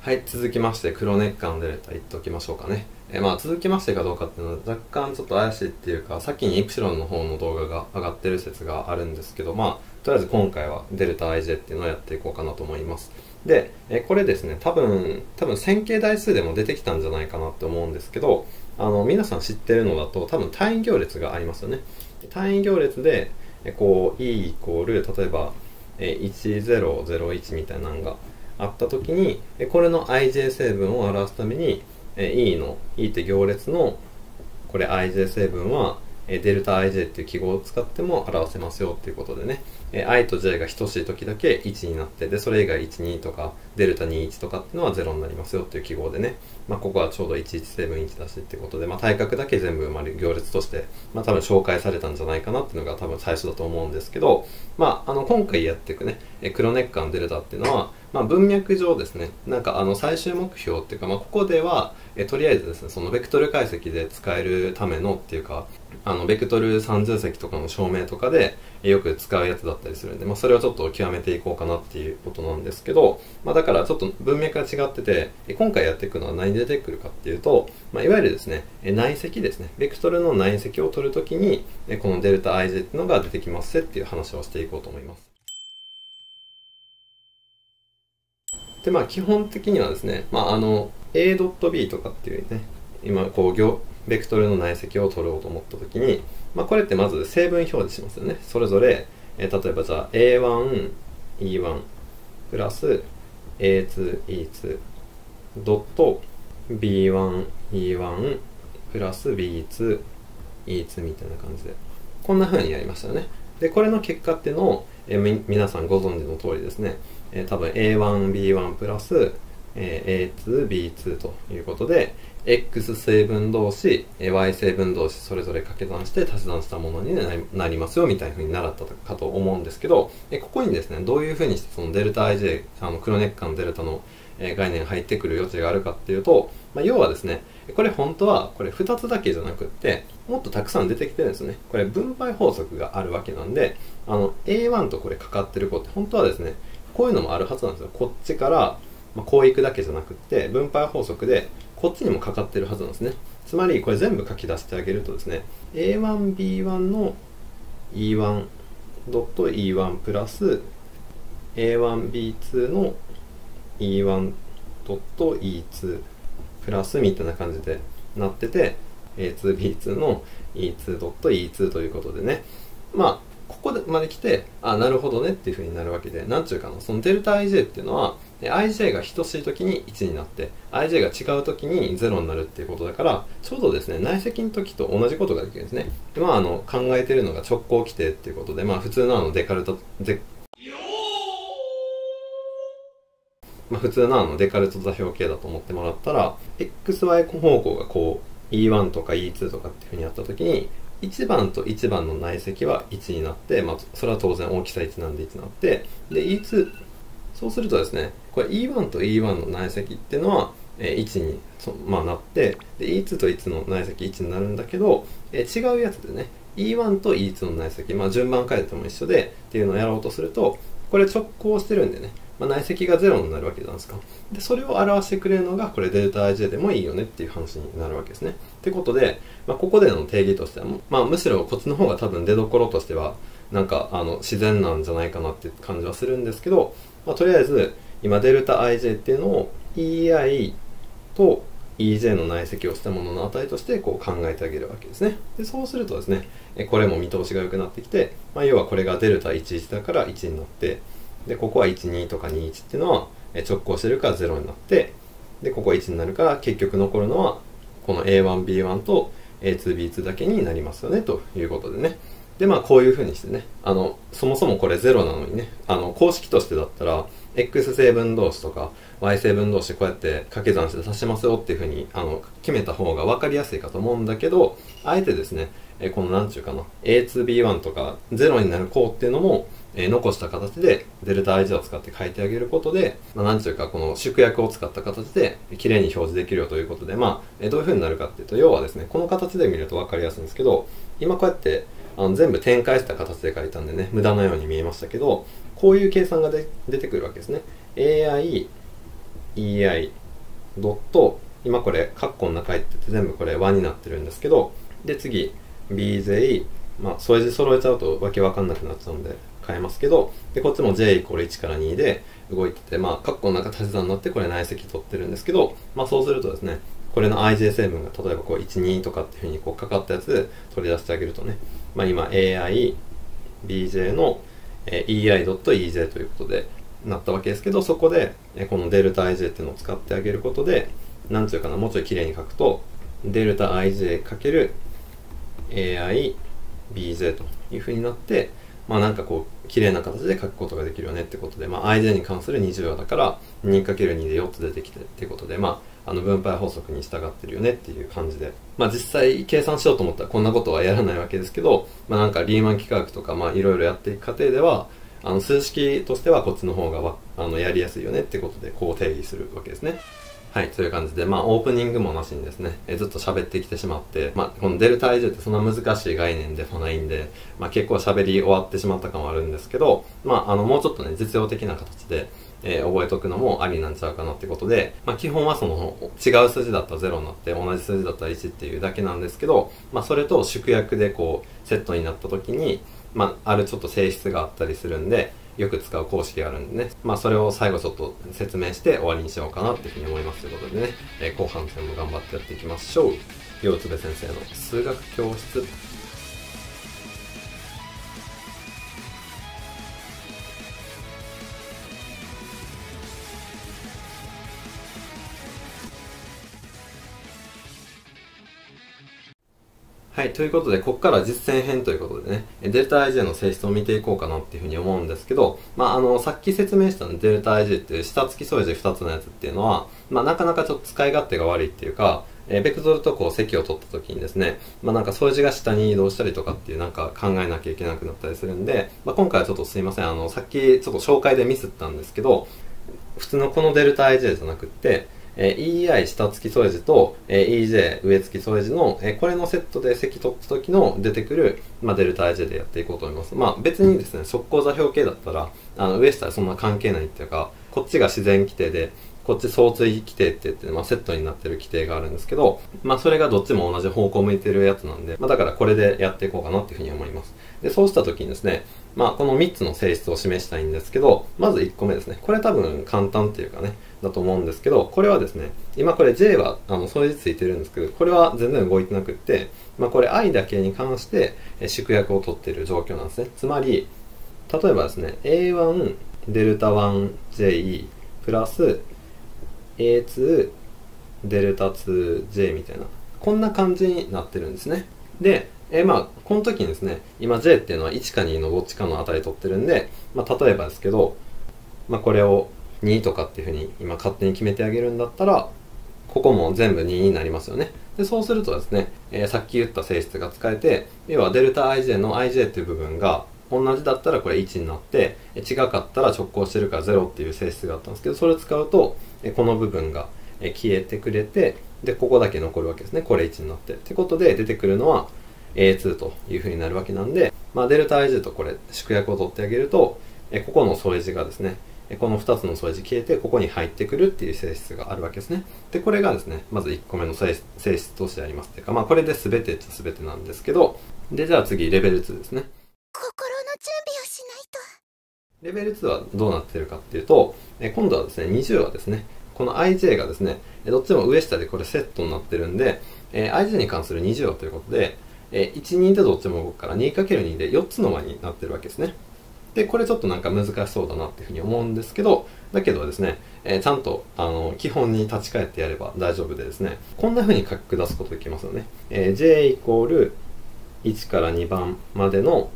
はい続きまして黒熱感デルタ言っておきましょうかね。えまあ続きましてかどうかっていうのは若干ちょっと怪しいっていうか先にイプシロンの方の動画が上がってる説があるんですけどまあとりあえず今回はデルタ IJ っていうのをやっていこうかなと思います。でえこれですね多分多分線形代数でも出てきたんじゃないかなって思うんですけどあの皆さん知ってるのだと多分単位行列がありますよね。単位行列でえこう E イコール例えばえ1001みたいなのがあった時にこれの ij 成分を表すために E の E って行列のこれ ij 成分はデルタ ij っていう記号を使っても表せますよっていうことでね。i と j が等しい時だけ1になってでそれ以外12とかデルタ21とかっていうのは0になりますよっていう記号でね、まあ、ここはちょうど117だしっていうことで、まあ、対角だけ全部生まれる行列として、まあ、多分紹介されたんじゃないかなっていうのが多分最初だと思うんですけど、まあ、あの今回やっていくね黒熱感デルタっていうのはまあ、文脈上ですね。なんかあの最終目標っていうか、まあ、ここではえとりあえずですねそのベクトル解析で使えるためのっていうかあのベクトル三重積とかの証明とかでよく使うやつだったりするんで、まあ、それをちょっと極めていこうかなっていうことなんですけど、まあ、だからちょっと文脈が違ってて今回やっていくのは何で出てくるかっていうと、まあ、いわゆるですね内積ですね。ベクトルの内積を取るときにこのデルタ ij っていうのが出てきますっていう話をしていこうと思います。でまあ基本的にはですね、まあ、あの A.B とかっていうね今こう行ベクトルの内積を取ろうと思った時に、まあ、これってまず成分表示しますよね。それぞれ、えー、例えばじゃあ A1E1 プラス A2E2 ドット B1E1 プラス B2E2 みたいな感じで。こんな風にやりましたよね。でこれの結果っていうのを、えー、皆さんご存知の通りですね。えー、多分 A1B1 プラス、えー、A2B2 ということで X 成分同士 Y 成分同士それぞれ掛け算して足し算したものになりますよみたいなふうに習ったかと思うんですけどえここにですねどういうふうにしてそのデルタ IJ あの黒熱感デルタの概念入ってくる余地があるかっていうと、まあ、要はですねこれ本当はこれ2つだけじゃなくってもっとたくさん出てきてるんですねこれ分配法則があるわけなんであの A1 とこれかかってる子って本当はですねこういうのもあるはずなんですよ。こっちから、まあ、こういくだけじゃなくて分配法則でこっちにもかかってるはずなんですね。つまりこれ全部書き出してあげるとですね A1B1 の E1.E1 プラス A1B2 の E1.E2 プラスみたいな感じでなってて A2B2 の E2.E2 ということでね。まあここまで来てあなるほどねっていうふうになるわけでなんちゅうかなそのデルタ ij っていうのは ij が等しい時に1になって ij が違う時に0になるっていうことだからちょうどですね内積の時と同じことができるんですね。でまああの考えてるのが直行規定っていうことでまあ普通のあのデカルトデまあ、普通のあのデカルト座標系だと思ってもらったら xy 方向がこう E1 とか E2 とかっていうふうにやった時に1番と1番の内積は1になって、まあ、それは当然大きさ1なんで1になってで E2 そうするとですねこれ E1 と E1 の内積っていうのは、え1にそ、まあ、なってで E2 と E2 の内積1になるんだけど、え違うやつでね E1 と E2 の内積、まあ、順番変えても一緒でっていうのをやろうとするとこれ直行してるんでねまあ、内積が0になるわけじゃないですか。で、それを表してくれるのが、これデルタ ij でもいいよねっていう話になるわけですね。ってことで、まあ、ここでの定義としては、まあ、むしろこっちの方が多分出どころとしては、なんか、あの、自然なんじゃないかなって感じはするんですけど、まあ、とりあえず、今、デルタ ij っていうのを ei と ej の内積をしたものの値としてこう考えてあげるわけですね。でそうするとですね、これも見通しが良くなってきて、まあ、要はこれがデルタ11だから1になって、でここは12とか21っていうのは直行してるから0になってでここ1になるから結局残るのはこの A1B1 と A2B2 だけになりますよねということでね。でまあこういうふうにしてねあのそもそもこれ0なのにねあの公式としてだったら X 成分同士とか Y 成分同士こうやって掛け算して足しますよっていうふうにあの決めた方が分かりやすいかと思うんだけどあえてですねこの何ちゅうかな A2B1 とか0になる項っていうのもえ、残した形でデルタ ij を使って書いてあげることで、まあ、なんていうかこの縮約を使った形で綺麗に表示できるよということで、まあ、え、どういうふうになるかっていうと要はですねこの形で見ると分かりやすいんですけど今こうやってあの全部展開した形で書いたんでね無駄なように見えましたけどこういう計算が出てくるわけですね。AI ei ドット今これカッコの中入ってて全部これ和になってるんですけどで次 bj まあ添え字揃えちゃうとわけわかんなくなっちゃうんで変えますけどでこっちも j イコール1から2で動いててまあカッコの中足し算になってこれ内積取ってるんですけどまあそうするとですねこれの ij 成分が例えばこう12とかっていうふうにこうかかったやつ取り出してあげるとねまあ今 ai bj の ei.ej ということでなったわけですけどそこでこのデルタ ij っていうのを使ってあげることでなんていうかなもうちょい綺麗に書くとデルタ ij かける ai bj というふうになってまあなんかこう綺麗な形で書くことができるよねってことで、まあ、ij に関する20話だから 2×2 で4つ出てきてってことでまああの分配法則に従ってるよねっていう感じでまあ実際計算しようと思ったらこんなことはやらないわけですけどまあなんかリーマン幾何学とかまあいろいろやっていく過程ではあの数式としてはこっちの方があのやりやすいよねってことでこう定義するわけですね。はい、という感じで、まあ、オープニングもなしにですね、えずっと喋ってきてしまって、まあ、このデルタ IJ ってそんな難しい概念でもないんで、まあ、結構喋り終わってしまった感はあるんですけど、まあ、あの、もうちょっとね、実用的な形で、えー、覚えとくのもありなんちゃうかなってことで、まあ、基本はその違う数字だったら0になって同じ数字だったら1っていうだけなんですけど、まあ、それと縮約でこうセットになった時に、まあ、あるちょっと性質があったりするんで、よく使う公式があるんでね、まあそれを最後ちょっと説明して終わりにしようかなっていうふうに思いますということでね、えー、後半戦も頑張ってやっていきましょう。両津部先生の数学教室。はい、ということで、ここから実践編ということでね、デルタ IJ の性質を見ていこうかなっていうふうに思うんですけど、まあ、あの、さっき説明したデルタ IJ っていう下付き添え字2つのやつっていうのは、まあ、なかなかちょっと使い勝手が悪いっていうか、え、ベクトルとこう積を取った時にですね、まあ、なんか添え字が下に移動したりとかっていうなんか考えなきゃいけなくなったりするんで、まあ、今回はちょっとすいません、あの、さっきちょっと紹介でミスったんですけど、普通のこのデルタ IJ じゃなくって、え、ei 下付き添え字と、え、EJ 上付き添え字の、え、これのセットで積取った時の出てくる、まあ、デルタ IJ でやっていこうと思います。まあ別にですね、速攻座標系だったら、あの上下そんな関係ないっていうか、こっちが自然規定で、こっち相対規定って言って、まあ、セットになってる規定があるんですけど、まあ、それがどっちも同じ方向向いてるやつなんで、まあ、だからこれでやっていこうかなっていうふうに思います。で、そうした時にですね、まあ、この3つの性質を示したいんですけど、まず1個目ですね。これ多分簡単っていうかね、だと思うんですけど、これはですね、今これ J は、あの、そうじついてるんですけど、これは全然動いてなくって、まあ、これ I だけに関して縮約を取っている状況なんですね。つまり、例えばですね、A1 デルタ 1J プラス A2 デルタ 2J みたいな、こんな感じになってるんですね。で、え、まあ、この時にですね、今 J っていうのは1か2のどっちかの値取ってるんで、まあ、例えばですけど、まあ、これを2とかっていうふうに今勝手に決めてあげるんだったら、ここも全部2になりますよね。で、そうするとですね、えー、さっき言った性質が使えて、要はデルタ ij の ij っていう部分が同じだったらこれ1になって、違かったら直行してるから0っていう性質があったんですけど、それ使うと、この部分が消えてくれて、で、ここだけ残るわけですね。これ1になって。ってことで出てくるのは A2 というふうになるわけなんで、まあ、デルタ ij とこれ、縮約を取ってあげると、ここの添え字がですね、この2つの添え字消えて、ここに入ってくるっていう性質があるわけですね。で、これがですね、まず1個目の性質としてありますっていうか、まあこれで全てっちゃ全てなんですけど、で、じゃあ次、レベル2ですね。心の準備をしないと。レベル2はどうなってるかっていうと、今度はですね、20はですね、この ij がですね、どっちも上下でこれセットになってるんで、え ij に関する20はということで、え1、2でどっちも動くから 2×2 で4つの和になってるわけですね。で、これちょっとなんか難しそうだなっていうふうに思うんですけど、だけどですね、えー、ちゃんと、あの、基本に立ち返ってやれば大丈夫でですね、こんなふうに書き下すことできますよね。えー、j イコール1から2番までの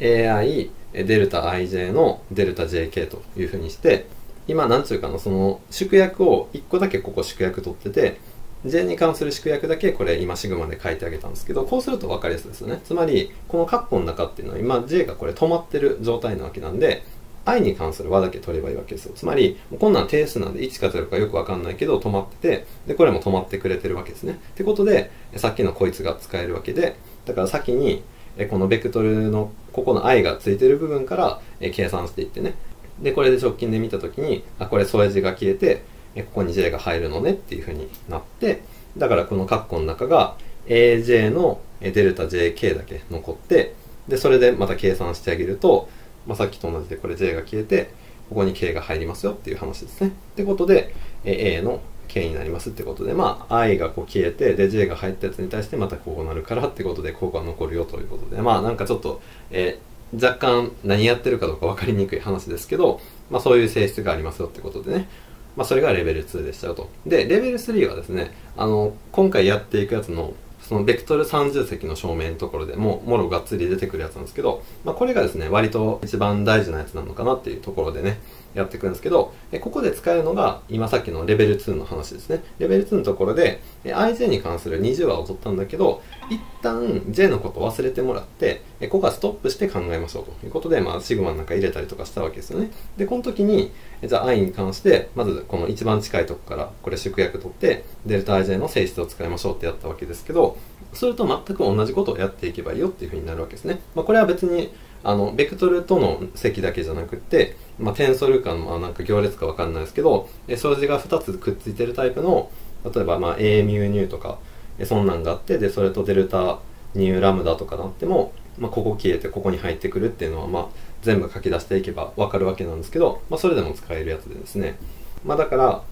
ai デルタ ij のデルタ jk というふうにして、今、なんつうかの、その、縮約を1個だけここ縮約取ってて、J に関する縮約だけこれ今シグマで書いてあげたんですけど、こうすると分かりやすいですよね。つまり、このカッコの中っていうのは今 J がこれ止まってる状態なわけなんで、i に関する和だけ取ればいいわけですよ。つまり、こんなん定数なんで1か0かよくわかんないけど止まってて、で、これも止まってくれてるわけですね。ってことで、さっきのこいつが使えるわけで、だから先に、このベクトルのここの i がついてる部分から計算していってね。で、これで直近で見たときに、あ、これ添え字が消えて、ここに J が入るのねっていう風になってだからこの括弧の中が AJ のデルタ JK だけ残ってでそれでまた計算してあげると、まあ、さっきと同じでこれ J が消えてここに K が入りますよっていう話ですね。ってことで A の K になりますってことでまあ I がこう消えてで J が入ったやつに対してまたこうなるからってことでここが残るよということで。まあなんかちょっと、えー、若干何やってるかどうか分かりにくい話ですけど、まあ、そういう性質がありますよってことでね。まあ、それがレベル2でしたよと。で、レベル3はですね、あの、今回やっていくやつの、そのベクトル30積の証明のところでも、もろがっつり出てくるやつなんですけど、まあ、これがですね、割と一番大事なやつなのかなっていうところでね、やっていくんですけど、ここで使えるのが、今さっきのレベル2の話ですね。レベル2のところで、IJ に関する20話を取ったんだけど、一旦 J のこと忘れてもらって、ここはストップして考えましょうということで、まあ、シグマの中入れたりとかしたわけですよね。で、この時に、じゃあ I に関して、まずこの一番近いとこから、これ縮約取って、デルタ IJ の性質を使いましょうってやったわけですけど、それと全く同じことをやっていけばいいよっていうふうになるわけですね。まあ、これは別に、あの、ベクトルとの積だけじゃなくて、まあ、テンソル間、まあ、なんか行列かわかんないですけど、え数字が2つくっついてるタイプの、例えば、まあ、A ミューニューとか、えそんなんがあって、で、それとデルタニューラムダとかなっても、まあ、ここ消えてここに入ってくるっていうのは、まあ、全部書き出していけばわかるわけなんですけど、まあ、それでも使えるやつでですね。まあ、だから、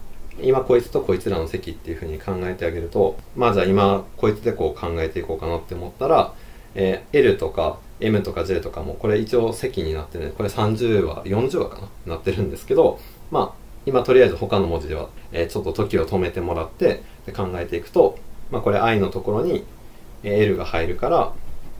今こいつとこいつらの積っていうふうに考えてあげると、まあじゃあ今こいつでこう考えていこうかなって思ったら、えー、L とか M とか J とかもこれ一応積になってねこれ30話40話かななってるんですけどまあ今とりあえず他の文字では、えー、ちょっと時を止めてもらってで考えていくと、まあ、これ I のところに L が入るから、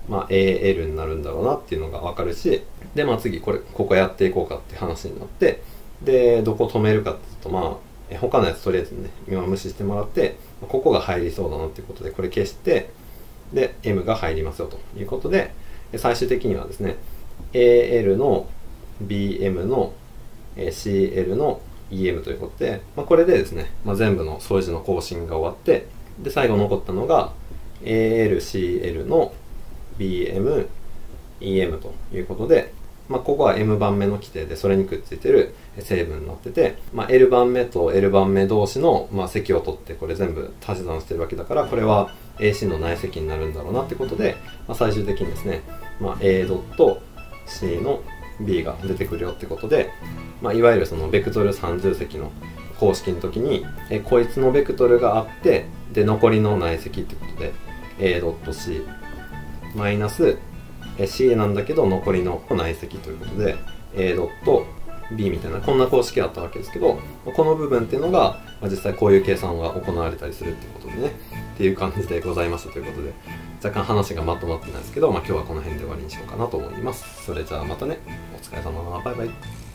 まあ、AL になるんだろうなっていうのが分かるしでまあ次これここやっていこうかって話になってでどこ止めるかっていうとまあ他のやつとりあえずね今無視してもらってここが入りそうだなっていうことでこれ消してで M が入りますよということで最終的にはですね AL の BM の CL の EM ということで、まあ、これでですね、まあ、全部の掃除の更新が終わってで最後残ったのが ALCL の BMEM ということで、まあ、ここは M 番目の規定でそれにくっついてる成分になってて、まあ、L 番目と L 番目同士の、まあ、積を取ってこれ全部足し算してるわけだからこれは AC の内積になるんだろうなってことで、まあ、最終的にですね、まあ、A.C の B が出てくるよってことで、まあ、いわゆるそのベクトル30積の公式の時にえこいつのベクトルがあってで残りの内積ってことで A.C マイナス C なんだけど残りの内積ということで A.B みたいなこんな公式あったわけですけどこの部分っていうのが、実際こういう計算が行われたりするってことでねっていう感じでございましたということで若干話がまとまってないですけど、まあ、今日はこの辺で終わりにしようかなと思います。それじゃあまたね。お疲れ様。バイバイ。